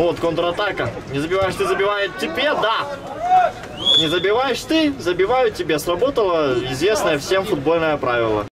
Вот, контратака. Не забиваешь ты, забивает тебе, да. Не забиваешь ты, забивают тебе. Сработало известное всем футбольное правило.